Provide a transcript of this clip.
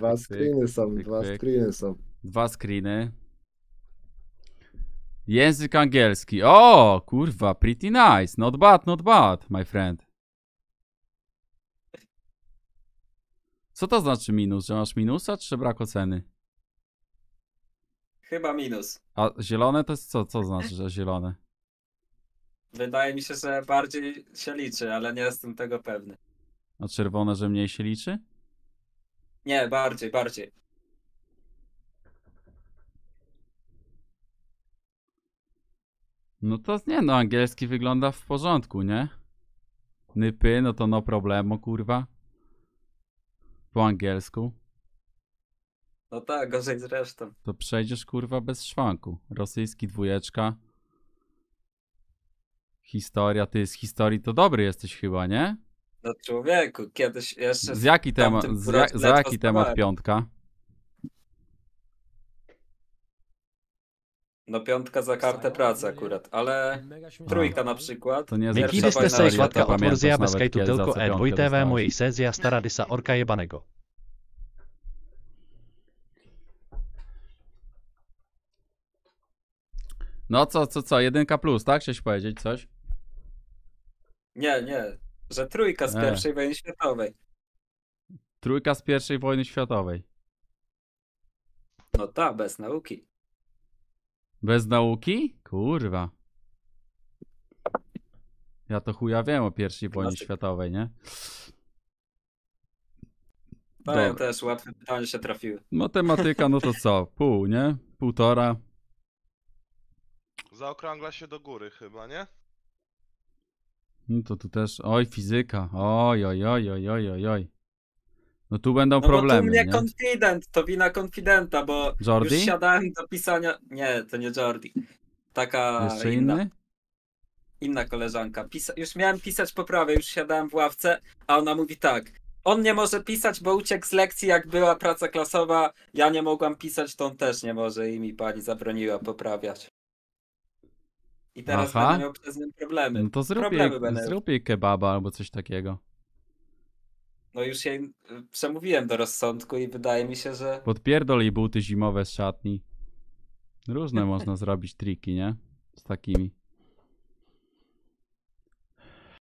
Dwa screeny są, pyk, dwa pyk. screeny są. Dwa screeny. Język angielski. O, kurwa, pretty nice. Not bad, not bad, my friend. Co to znaczy minus? Że masz minusa, czy że brak oceny? Chyba minus. A zielone to jest co? Co znaczy, że zielone? Wydaje mi się, że bardziej się liczy, ale nie jestem tego pewny. A czerwone, że mniej się liczy? Nie, bardziej, bardziej. No to nie, no angielski wygląda w porządku, nie? Nypy, no to no problemo, kurwa. Po angielsku. No tak, gorzej zresztą. To przejdziesz, kurwa, bez szwanku. Rosyjski dwójeczka. Historia, ty z historii to dobry jesteś chyba, nie? No człowieku, kiedyś jeszcze... Z jaki temat, z jak, za jaki temat piątka? No piątka za kartę pracy akurat, ale trójka na przykład. To nie to svatka pamiętasz otvorzia nawet, bez kajtu tylko co e piątkę dvojité dostałeś. moje sezia stara disa orka jebanego. No co, co, co, jedynka plus, tak? Chciałeś powiedzieć coś? Nie, nie, że trójka z E. pierwszej wojny światowej. Trójka z pierwszej wojny światowej. No ta, bez nauki. Bez nauki? Kurwa. Ja to chuja wiem o pierwszej wojnie światowej, nie? Powiem Dobra. też, łatwe pytania się trafiły. Matematyka, no to co? Pół, nie? Półtora. Zaokrągla się do góry chyba, nie? No to tu też. Oj, fizyka. Oj, oj, oj, oj, oj, oj, oj. No tu będą No bo tu problemy, mnie nie? konfident, to wina konfidenta, bo Jordi? już siadałem do pisania... Nie, to nie Jordi. Taka Jeszcze inna, inny? inna koleżanka. Pisa... Już miałem pisać poprawę, już siadałem w ławce, a ona mówi tak. On nie może pisać, bo uciekł z lekcji, jak była praca klasowa. Ja nie mogłam pisać, to on też nie może i mi pani zabroniła poprawiać. I teraz Aha. będę miał przez nią problemy. No to zrób Problemy będą. zrób jej kebaba albo coś takiego. No już jej y, przemówiłem do rozsądku i wydaje mi się, że Podpierdol jej buty zimowe z szatni. Różne można zrobić triki, nie? Z takimi.